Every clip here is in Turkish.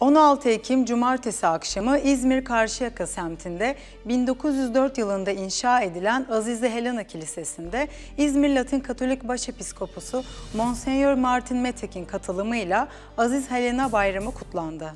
16 Ekim Cumartesi akşamı İzmir Karşıyaka semtinde 1904 yılında inşa edilen Azize Helena Kilisesi'nde İzmir Latin Katolik Başepiskoposu Monsenyör Martin Metek'in katılımıyla Aziz Helena Bayramı kutlandı.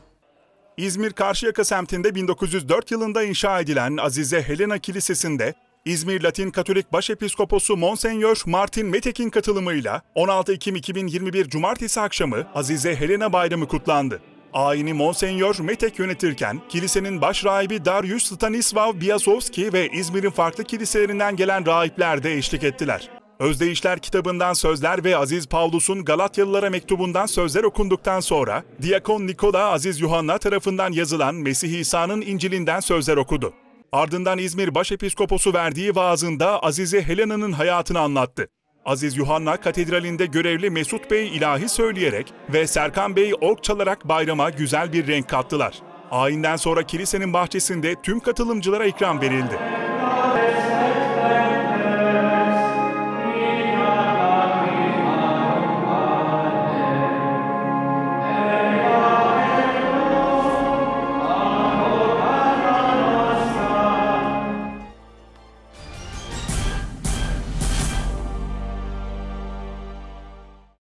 İzmir Karşıyaka semtinde 1904 yılında inşa edilen Azize Helena Kilisesi'nde İzmir Latin Katolik Başepiskoposu Monsenyör Martin Metek'in katılımıyla 16 Ekim 2021 Cumartesi akşamı Azize Helena Bayramı kutlandı. Ayini Monsenyör Metek yönetirken kilisenin baş rahibi Darius Stanisław Biasowski ve İzmir'in farklı kiliselerinden gelen rahipler de eşlik ettiler. Özdeyişler kitabından sözler ve Aziz Pavlus'un Galatyalılara mektubundan sözler okunduktan sonra Diyakon Nikola Aziz Yuhanna tarafından yazılan Mesih İsa'nın İncil'inden sözler okudu. Ardından İzmir Başepiskoposu verdiği vaazında Azize Helena'nın hayatını anlattı. Aziz Yuhanna Katedrali'nde görevli Mesut Bey ilahi söyleyerek ve Serkan Bey ork çalarak bayrama güzel bir renk kattılar. Ayinden sonra kilisenin bahçesinde tüm katılımcılara ikram verildi.